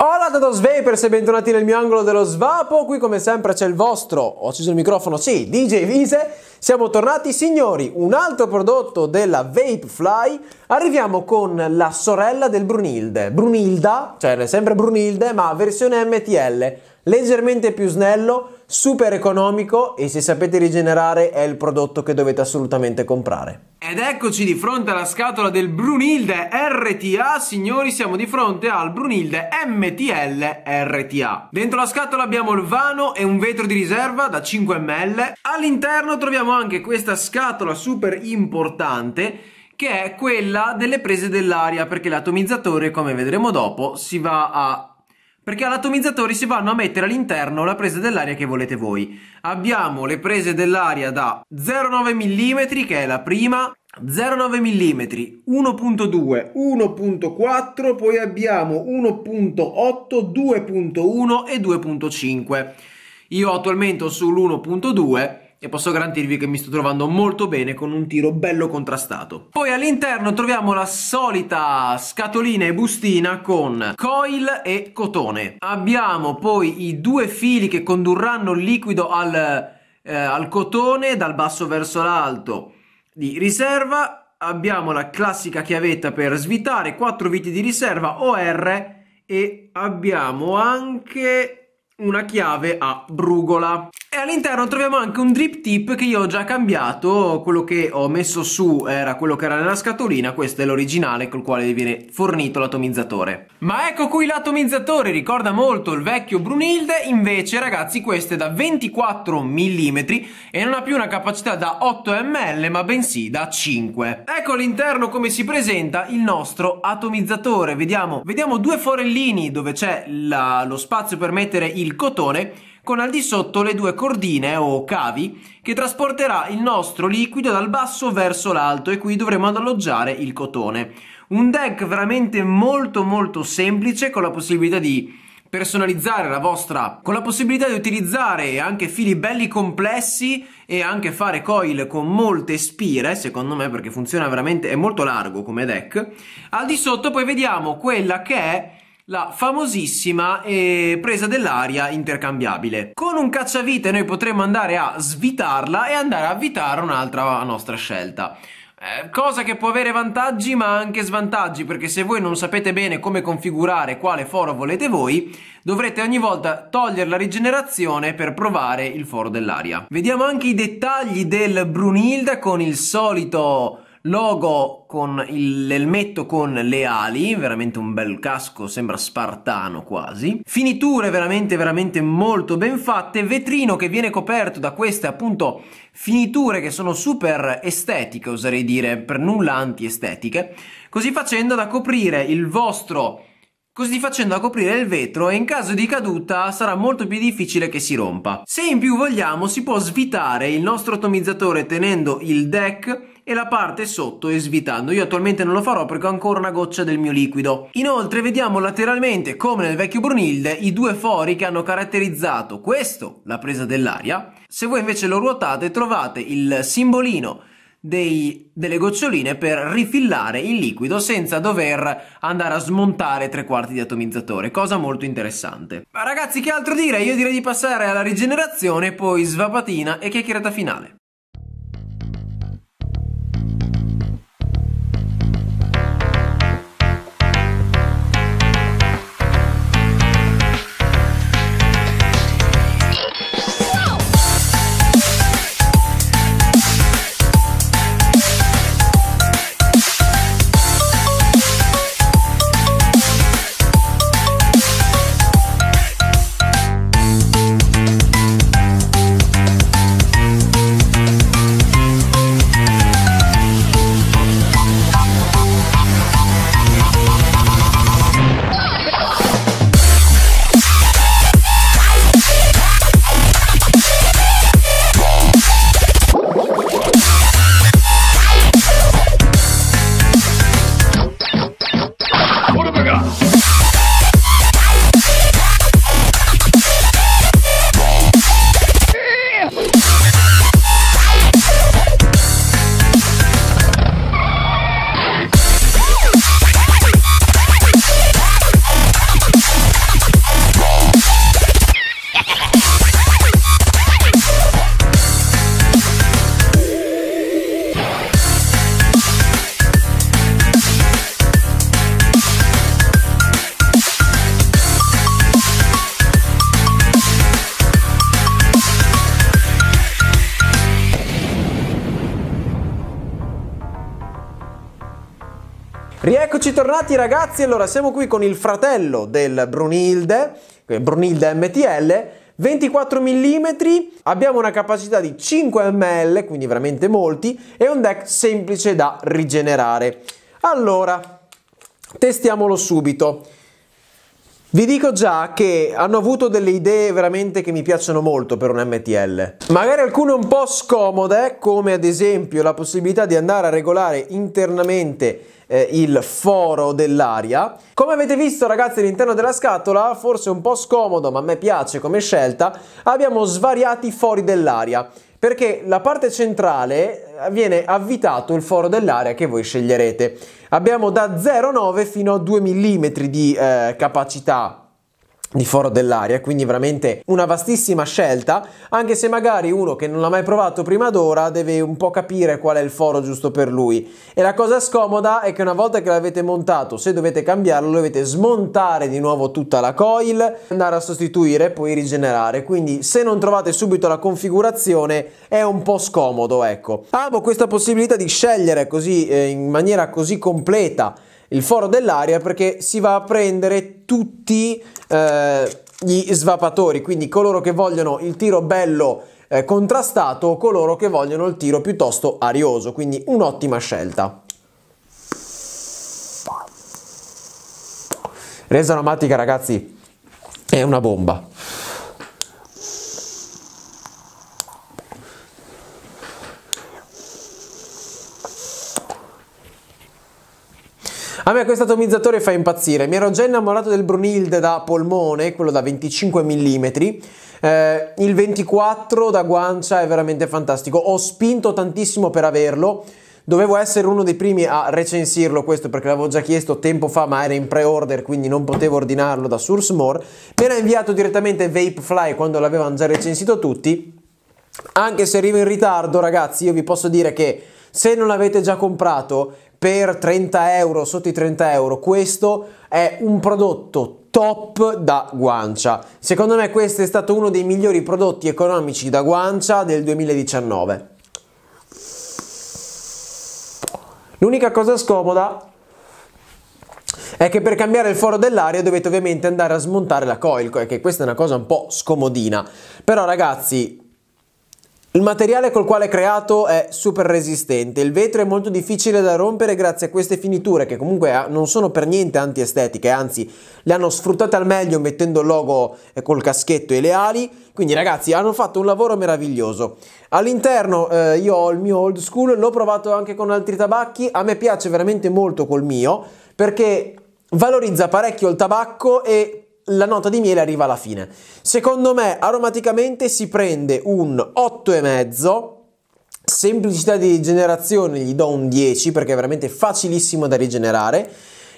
Hola da dos Vapers e bentornati nel mio angolo dello svapo, qui come sempre c'è il vostro, ho acceso il microfono, sì, DJ Vise, siamo tornati signori, un altro prodotto della Vapefly, arriviamo con la sorella del Brunilde, Brunilda, cioè sempre Brunilde ma versione MTL, leggermente più snello, super economico e se sapete rigenerare è il prodotto che dovete assolutamente comprare. Ed eccoci di fronte alla scatola del Brunilde RTA, signori siamo di fronte al Brunilde MTL RTA. Dentro la scatola abbiamo il vano e un vetro di riserva da 5 ml, all'interno troviamo anche questa scatola super importante che è quella delle prese dell'aria perché l'atomizzatore come vedremo dopo si va a perché all'atomizzatore si vanno a mettere all'interno la presa dell'aria che volete voi. Abbiamo le prese dell'aria da 0,9 mm che è la prima, 0,9 mm, 1.2, 1.4, poi abbiamo 1.8, 2.1 e 2.5. Io attualmente sull'1.2 e posso garantirvi che mi sto trovando molto bene con un tiro bello contrastato. Poi all'interno troviamo la solita scatolina e bustina con coil e cotone. Abbiamo poi i due fili che condurranno il liquido al, eh, al cotone dal basso verso l'alto di riserva. Abbiamo la classica chiavetta per svitare, 4 viti di riserva OR e abbiamo anche una chiave a brugola. E all'interno troviamo anche un drip tip che io ho già cambiato, quello che ho messo su era quello che era nella scatolina, questo è l'originale col quale viene fornito l'atomizzatore. Ma ecco qui l'atomizzatore, ricorda molto il vecchio Brunilde, invece ragazzi questo è da 24 mm e non ha più una capacità da 8 ml ma bensì da 5. Ecco all'interno come si presenta il nostro atomizzatore, vediamo, vediamo due forellini dove c'è lo spazio per mettere il cotone con al di sotto le due cordine o cavi che trasporterà il nostro liquido dal basso verso l'alto e qui dovremo alloggiare il cotone. Un deck veramente molto molto semplice con la possibilità di personalizzare la vostra con la possibilità di utilizzare anche fili belli complessi e anche fare coil con molte spire secondo me perché funziona veramente è molto largo come deck al di sotto poi vediamo quella che è la famosissima eh, presa dell'aria intercambiabile. Con un cacciavite noi potremo andare a svitarla e andare a avvitare un'altra nostra scelta. Eh, cosa che può avere vantaggi ma anche svantaggi perché se voi non sapete bene come configurare quale foro volete voi dovrete ogni volta togliere la rigenerazione per provare il foro dell'aria. Vediamo anche i dettagli del Brunilda con il solito logo con l'elmetto con le ali, veramente un bel casco, sembra spartano quasi. Finiture veramente veramente molto ben fatte, vetrino che viene coperto da queste appunto finiture che sono super estetiche, oserei dire, per nulla anti-estetiche, così facendo da coprire il vostro così facendo a coprire il vetro e in caso di caduta sarà molto più difficile che si rompa. Se in più vogliamo si può svitare il nostro atomizzatore tenendo il deck e la parte sotto e svitando. Io attualmente non lo farò perché ho ancora una goccia del mio liquido. Inoltre vediamo lateralmente, come nel vecchio Brunilde, i due fori che hanno caratterizzato questo, la presa dell'aria. Se voi invece lo ruotate trovate il simbolino dei, delle goccioline per rifillare il liquido senza dover andare a smontare tre quarti di atomizzatore, cosa molto interessante. Ma ragazzi che altro dire? Io direi di passare alla rigenerazione, poi svapatina e chiacchierata finale. Rieccoci tornati ragazzi, allora siamo qui con il fratello del Brunilde, eh, Brunilde MTL, 24 mm, abbiamo una capacità di 5 ml, quindi veramente molti, e un deck semplice da rigenerare. Allora, testiamolo subito. Vi dico già che hanno avuto delle idee veramente che mi piacciono molto per un MTL. Magari alcune un po' scomode, come ad esempio la possibilità di andare a regolare internamente eh, il foro dell'aria. Come avete visto ragazzi all'interno della scatola, forse un po' scomodo ma a me piace come scelta, abbiamo svariati fori dell'aria perché la parte centrale eh, viene avvitato il foro dell'aria che voi sceglierete. Abbiamo da 0,9 fino a 2 mm di eh, capacità di foro dell'aria, quindi veramente una vastissima scelta, anche se magari uno che non l'ha mai provato prima d'ora deve un po' capire qual è il foro giusto per lui. E la cosa scomoda è che una volta che l'avete montato, se dovete cambiarlo, dovete smontare di nuovo tutta la coil, andare a sostituire e poi rigenerare. Quindi se non trovate subito la configurazione è un po' scomodo, ecco. Amo questa possibilità di scegliere così eh, in maniera così completa il foro dell'aria perché si va a prendere tutti eh, gli svapatori, quindi coloro che vogliono il tiro bello eh, contrastato o coloro che vogliono il tiro piuttosto arioso, quindi un'ottima scelta. Resa aromatica ragazzi è una bomba. A me questo atomizzatore fa impazzire, mi ero già innamorato del Brunilde da polmone, quello da 25 mm, eh, il 24 da guancia è veramente fantastico, ho spinto tantissimo per averlo, dovevo essere uno dei primi a recensirlo questo perché l'avevo già chiesto tempo fa ma era in pre-order quindi non potevo ordinarlo da SourceMore, mi era inviato direttamente Vapefly quando l'avevano già recensito tutti, anche se arrivo in ritardo ragazzi io vi posso dire che se non l'avete già comprato per 30 euro, sotto i 30 euro, questo è un prodotto top da guancia. Secondo me questo è stato uno dei migliori prodotti economici da guancia del 2019. L'unica cosa scomoda è che per cambiare il foro dell'aria dovete ovviamente andare a smontare la coil, che questa è una cosa un po' scomodina. Però ragazzi, il materiale col quale è creato è super resistente, il vetro è molto difficile da rompere grazie a queste finiture che comunque non sono per niente antiestetiche, anzi le hanno sfruttate al meglio mettendo il logo eh, col caschetto e le ali, quindi ragazzi hanno fatto un lavoro meraviglioso. All'interno eh, io ho il mio old school, l'ho provato anche con altri tabacchi, a me piace veramente molto col mio perché valorizza parecchio il tabacco e la nota di miele arriva alla fine. Secondo me aromaticamente si prende un 8,5 semplicità di rigenerazione gli do un 10 perché è veramente facilissimo da rigenerare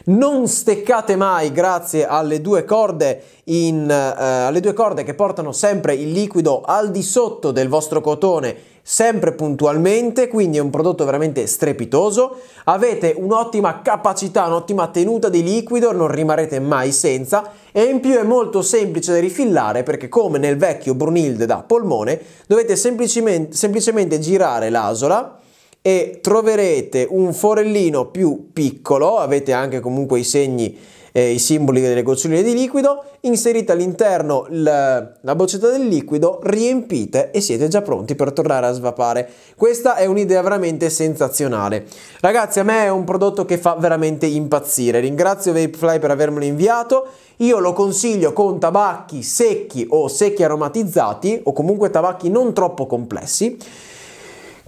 non steccate mai grazie alle due corde, in, eh, alle due corde che portano sempre il liquido al di sotto del vostro cotone sempre puntualmente, quindi è un prodotto veramente strepitoso. Avete un'ottima capacità, un'ottima tenuta di liquido, non rimarrete mai senza e in più è molto semplice da rifillare perché come nel vecchio Brunilde da polmone dovete semplicemente, semplicemente girare l'asola e troverete un forellino più piccolo, avete anche comunque i segni eh, i simboli delle goccioline di liquido, inserite all'interno la, la boccetta del liquido, riempite e siete già pronti per tornare a svapare. Questa è un'idea veramente sensazionale. Ragazzi, a me è un prodotto che fa veramente impazzire. Ringrazio Vapefly per avermelo inviato. Io lo consiglio con tabacchi secchi o secchi aromatizzati o comunque tabacchi non troppo complessi.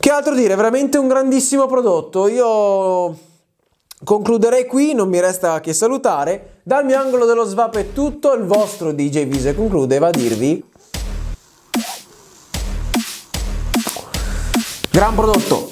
Che altro dire? Veramente un grandissimo prodotto. Io concluderei qui, non mi resta che salutare. Dal mio angolo dello svap è tutto, il vostro DJ Vise conclude va a dirvi Gran prodotto.